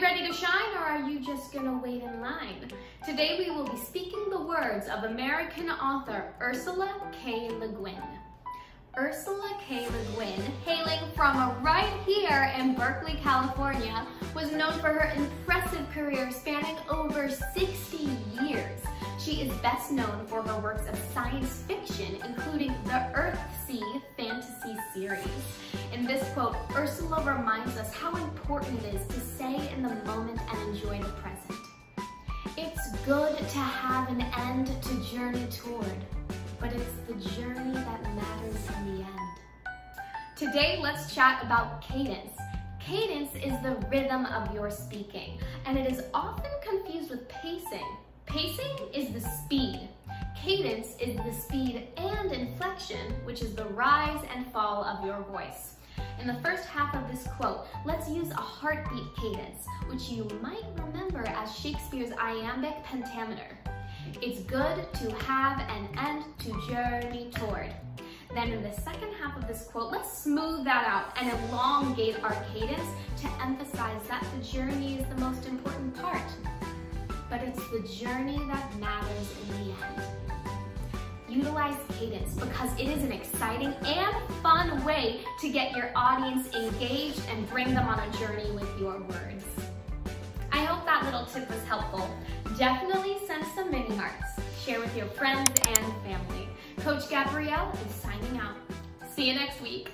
to shine or are you just gonna wait in line? Today we will be speaking the words of American author Ursula K. Le Guin. Ursula K. Le Guin, hailing from right here in Berkeley, California, was known for her impressive career spanning over 60 years. She is best known for her works of science fiction, Ursula reminds us how important it is to stay in the moment and enjoy the present. It's good to have an end to journey toward, but it's the journey that matters in the end. Today, let's chat about cadence. Cadence is the rhythm of your speaking, and it is often confused with pacing. Pacing is the speed. Cadence is the speed and inflection, which is the rise and fall of your voice. In the first half of this quote, let's use a heartbeat cadence, which you might remember as Shakespeare's iambic pentameter. It's good to have an end to journey toward. Then in the second half of this quote, let's smooth that out and elongate our cadence to emphasize that the journey is the most important part but it's the journey that matters in the end. Utilize cadence because it is an exciting and way to get your audience engaged and bring them on a journey with your words. I hope that little tip was helpful. Definitely send some mini hearts. Share with your friends and family. Coach Gabrielle is signing out. See you next week.